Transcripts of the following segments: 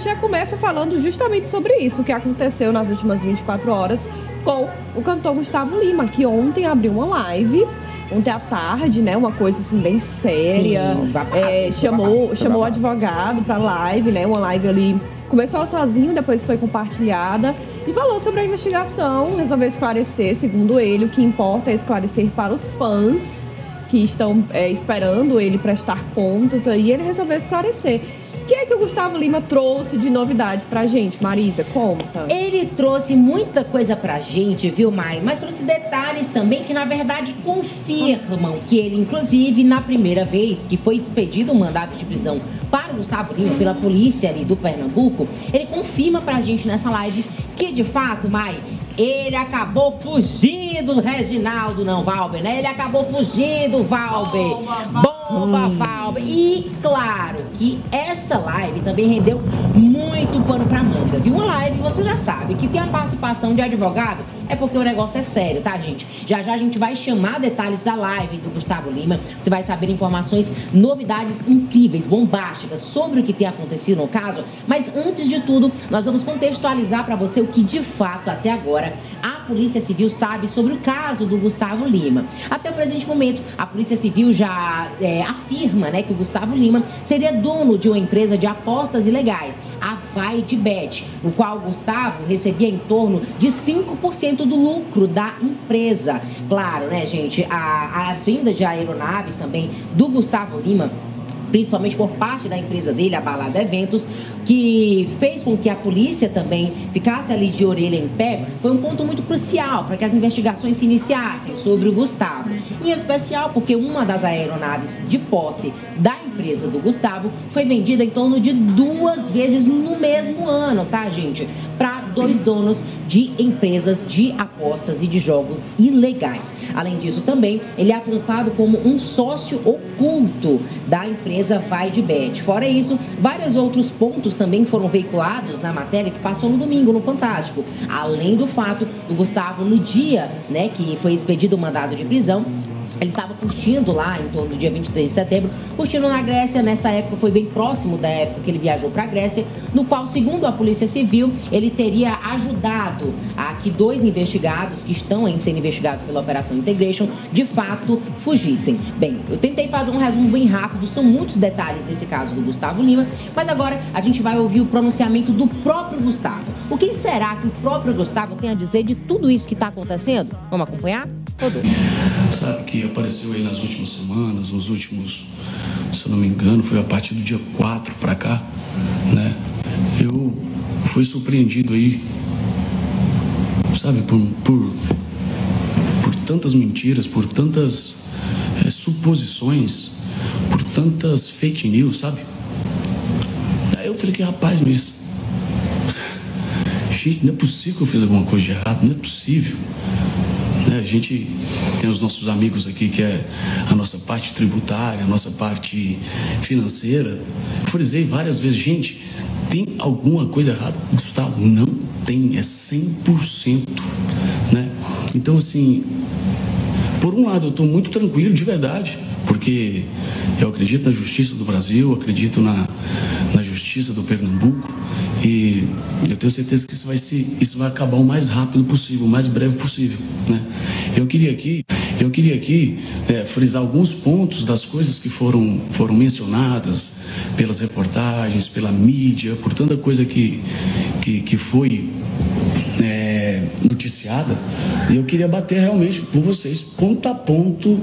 gente já começa falando justamente sobre isso, que aconteceu nas últimas 24 horas com o cantor Gustavo Lima, que ontem abriu uma live ontem à tarde, né? Uma coisa assim bem séria. Sim, é, chamou, chamou o advogado pra live, né? Uma live ali. Começou sozinho, depois foi compartilhada e falou sobre a investigação, resolveu esclarecer, segundo ele, o que importa é esclarecer para os fãs que estão é, esperando ele prestar contas, e ele resolveu esclarecer que é que o Gustavo Lima trouxe de novidade pra gente, Marisa? Conta. Ele trouxe muita coisa pra gente, viu, Mai? Mas trouxe detalhes também que, na verdade, confirmam que ele, inclusive, na primeira vez que foi expedido um mandado de prisão para o Gustavo Lima pela polícia ali do Pernambuco, ele confirma pra gente nessa live que, de fato, Mai, ele acabou fugindo, Reginaldo, não, Valber, né? Ele acabou fugindo, Valber. Bomba, Valber. E claro que essa live também rendeu muito pano pra manga, viu? Uma live, você já sabe, que tem a participação de advogado, é porque o negócio é sério, tá, gente? Já já a gente vai chamar detalhes da live do Gustavo Lima. Você vai saber informações, novidades incríveis, bombásticas sobre o que tem acontecido no caso. Mas antes de tudo, nós vamos contextualizar para você o que de fato até agora a Polícia Civil sabe sobre o caso do Gustavo Lima. Até o presente momento, a Polícia Civil já é, afirma né, que o Gustavo Lima seria dono de uma empresa de apostas ilegais, a Vai de Bet, qual o Gustavo recebia em torno de 5% do lucro da empresa. Claro, né, gente, a, a de aeronaves também do Gustavo Lima principalmente por parte da empresa dele, a Balada Eventos, que fez com que a polícia também ficasse ali de orelha em pé, foi um ponto muito crucial para que as investigações se iniciassem sobre o Gustavo. Em especial porque uma das aeronaves de posse da empresa do Gustavo foi vendida em torno de duas vezes no mesmo ano, tá, gente? Para dois donos de empresas de apostas e de jogos ilegais. Além disso, também ele é apontado como um sócio oculto da empresa Vai de Bet. Fora isso, vários outros pontos também foram veiculados na matéria que passou no domingo no Fantástico. Além do fato do Gustavo, no dia né, que foi expedido o mandado de prisão, ele estava curtindo lá em torno do dia 23 de setembro, curtindo na Grécia. Nessa época foi bem próximo da época que ele viajou para a Grécia, no qual, segundo a Polícia Civil, ele teria ajudado a que dois investigados que estão em sendo investigados pela Operação Integration de fato fugissem. Bem, eu tentei fazer um resumo bem rápido, são muitos detalhes desse caso do Gustavo Lima, mas agora a gente vai ouvir o pronunciamento do próprio Gustavo. O que será que o próprio Gustavo tem a dizer de tudo isso que está acontecendo? Vamos acompanhar? Rodolfo. Sabe que apareceu aí nas últimas semanas, nos últimos, se eu não me engano, foi a partir do dia 4 para cá, né? Eu fui surpreendido aí, sabe, por, por, por tantas mentiras, por tantas é, suposições, por tantas fake news, sabe? Aí eu falei que, rapaz, mas. Gente, não é possível que eu fiz alguma coisa de errado, não é possível. Né? A gente tem os nossos amigos aqui que é a nossa parte tributária, a nossa parte financeira. Frisei várias vezes, gente, tem alguma coisa errada? Gustavo, não tem, é 100%. Né? Então, assim, por um lado, eu estou muito tranquilo, de verdade, porque eu acredito na justiça do Brasil, acredito na, na justiça do Pernambuco. E eu tenho certeza que isso vai, se, isso vai acabar o mais rápido possível, o mais breve possível. Né? Eu queria aqui, eu queria aqui é, frisar alguns pontos das coisas que foram, foram mencionadas pelas reportagens, pela mídia, por tanta coisa que, que, que foi é, noticiada. E eu queria bater realmente com vocês, ponto a ponto,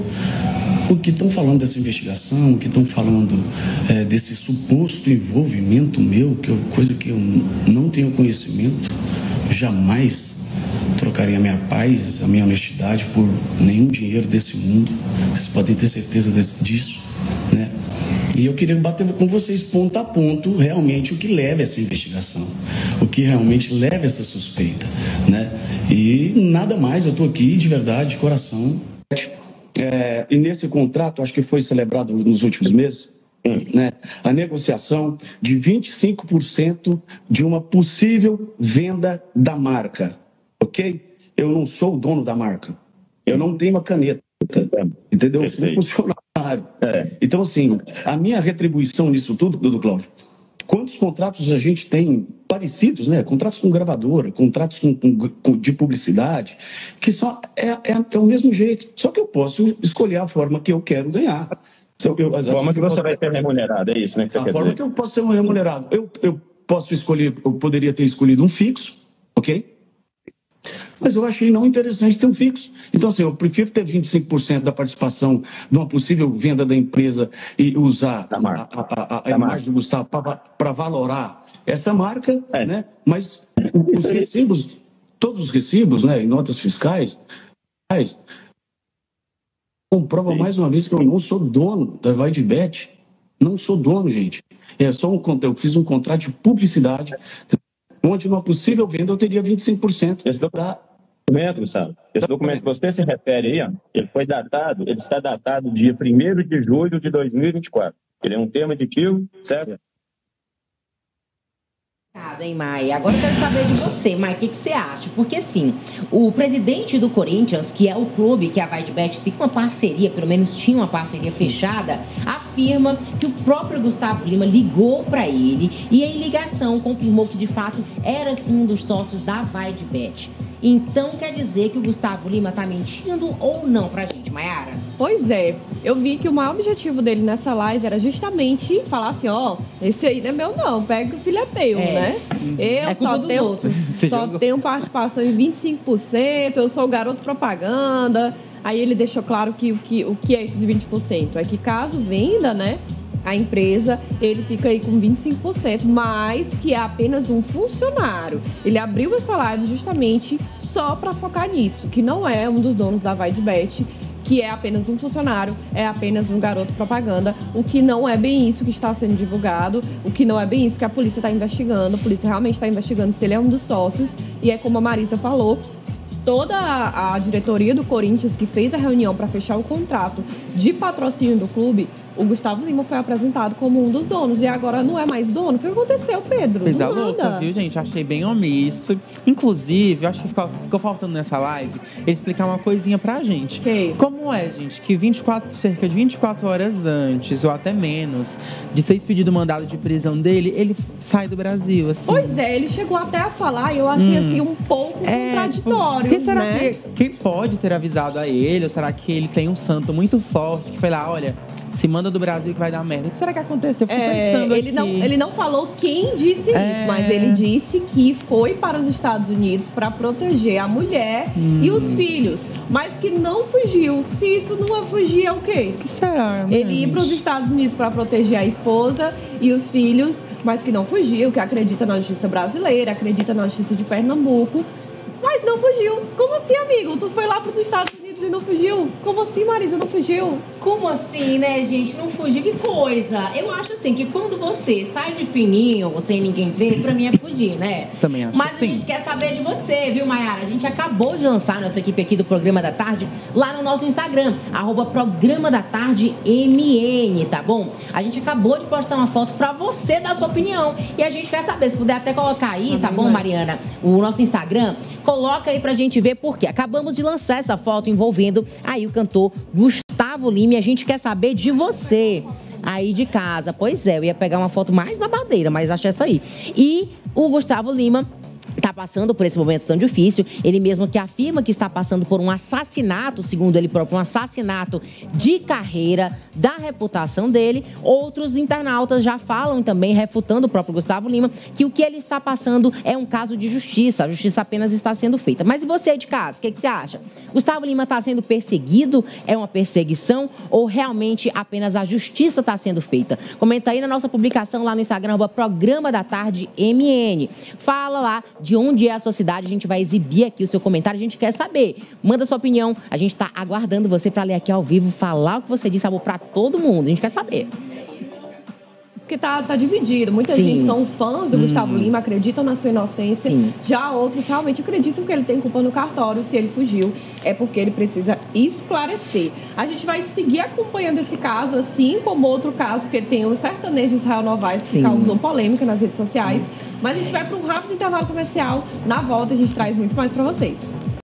o que estão falando dessa investigação, o que estão falando é, desse suposto envolvimento meu, que é coisa que eu não tenho conhecimento, jamais trocaria a minha paz, a minha honestidade por nenhum dinheiro desse mundo. Vocês podem ter certeza disso, né? E eu queria bater com vocês ponto a ponto realmente o que leva essa investigação, o que realmente leva essa suspeita, né? E nada mais, eu estou aqui de verdade, de coração, é, e nesse contrato, acho que foi celebrado nos últimos meses, né, a negociação de 25% de uma possível venda da marca. Ok? Eu não sou o dono da marca. Eu não tenho uma caneta. Entendeu? Eu sou funcionário. É. Então, assim, a minha retribuição nisso tudo, Dudu Cláudio, Quantos contratos a gente tem parecidos, né? Contratos com gravadora, contratos com, com, de publicidade, que só é, é, é, o mesmo jeito. Só que eu posso escolher a forma que eu quero ganhar. Eu, eu, a forma que você vai ser remunerado, é isso, né? Que você a quer forma dizer. que eu posso ser remunerado. Eu, eu posso escolher, eu poderia ter escolhido um fixo, ok? Mas eu achei não interessante ter um fixo. Então, assim, eu prefiro ter 25% da participação de uma possível venda da empresa e usar a, a, a, a imagem do Gustavo para valorar essa marca, é. né? Mas os recibos, todos os recibos, né, em notas fiscais, comprova Sim. mais uma vez que eu não sou dono da Vaidbet. Não sou dono, gente. É só um eu fiz um contrato de publicidade onde numa possível venda eu teria 25% Esse documento, Gustavo, esse documento que você se refere aí, ele foi datado, ele está datado dia 1 de julho de 2024. Ele é um termo aditivo, certo? Hein, Mai? Agora eu quero saber de você, Mai, o que, que, você acha? Porque assim, o presidente do Corinthians, que é o clube que a Vaidbet tem uma parceria, pelo menos tinha uma parceria fechada, afirma que o próprio Gustavo Lima ligou para ele e em ligação confirmou que de fato era sim um dos sócios da Vaidbet. Então quer dizer que o Gustavo Lima tá mentindo ou não pra gente, Mayara? Pois é, eu vi que o maior objetivo dele nessa live era justamente falar assim, ó, oh, esse aí não é meu não, pega o filho é teu, é. né? Eu é só, tenho, só tenho participação em 25%, eu sou o garoto propaganda. Aí ele deixou claro que o que, o que é esses 20%? É que caso venda, né, a empresa, ele fica aí com 25%, mas que é apenas um funcionário. Ele abriu essa live justamente só para focar nisso, que não é um dos donos da Vaidbet, que é apenas um funcionário, é apenas um garoto propaganda, o que não é bem isso que está sendo divulgado, o que não é bem isso que a polícia está investigando. A polícia realmente está investigando se ele é um dos sócios, e é como a Marisa falou, toda a, a diretoria do Corinthians que fez a reunião para fechar o contrato de patrocínio do clube, o Gustavo Lima foi apresentado como um dos donos e agora não é mais dono. Foi o que aconteceu, Pedro. Coisa é louca, viu, gente? Achei bem omisso. Inclusive, acho que ficou, ficou, faltando nessa live ele explicar uma coisinha pra gente. Que? Como é, gente, que 24, cerca de 24 horas antes, ou até menos, de ser expedido o mandado de prisão dele, ele sai do Brasil, assim. Pois é, ele chegou até a falar e eu achei hum. assim um pouco é, contraditório. Será né? que quem pode ter avisado a ele? Ou será que ele tem um santo muito forte que foi lá, olha, se manda do Brasil que vai dar merda. O que será que aconteceu? Eu é, pensando ele aqui. Não, ele não falou quem disse é... isso, mas ele disse que foi para os Estados Unidos para proteger a mulher hum. e os filhos, mas que não fugiu. Se isso não é fugir, é o quê? que será? Ele ir para os Estados Unidos para proteger a esposa e os filhos, mas que não fugiu, que acredita na justiça brasileira, acredita na justiça de Pernambuco, mas não fugiu. Como assim, amigo? Tu foi lá para os Estados Unidos e não fugiu? Como assim, Marisa, não fugiu? Como assim, né, gente? Não fugiu? Que coisa! Eu acho assim que quando você sai de fininho, sem ninguém ver, pra mim é fugir, né? Também acho Mas sim. a gente quer saber de você, viu, Mayara? A gente acabou de lançar nossa equipe aqui do Programa da Tarde lá no nosso Instagram, arroba Programa da Tarde MN, tá bom? A gente acabou de postar uma foto pra você dar sua opinião. E a gente quer saber, se puder até colocar aí, tá bom, Mariana? O nosso Instagram, coloca aí pra gente ver, porque acabamos de lançar essa foto envolvendo envolvendo aí o cantor Gustavo Lima. E a gente quer saber de você aí de casa. Pois é, eu ia pegar uma foto mais babadeira, mas achei essa aí. E o Gustavo Lima está passando por esse momento tão difícil. Ele mesmo que afirma que está passando por um assassinato, segundo ele próprio, um assassinato de carreira, da reputação dele. Outros internautas já falam também, refutando o próprio Gustavo Lima, que o que ele está passando é um caso de justiça. A justiça apenas está sendo feita. Mas e você de casa? O que, que você acha? Gustavo Lima está sendo perseguido? É uma perseguição? Ou realmente apenas a justiça está sendo feita? Comenta aí na nossa publicação lá no Instagram, Programa da Tarde MN. Fala lá de onde é a sua cidade. A gente vai exibir aqui o seu comentário. A gente quer saber. Manda sua opinião. A gente está aguardando você para ler aqui ao vivo, falar o que você disse, amor, para todo mundo. A gente quer saber porque tá, tá dividido. Muita Sim. gente são os fãs do hum. Gustavo Lima, acreditam na sua inocência. Sim. Já outros realmente acreditam que ele tem culpa no cartório. Se ele fugiu, é porque ele precisa esclarecer. A gente vai seguir acompanhando esse caso, assim como outro caso, porque tem o sertanejo Israel Novaes, que Sim. causou polêmica nas redes sociais. Mas a gente vai para um rápido intervalo comercial. Na volta, a gente traz muito mais para vocês.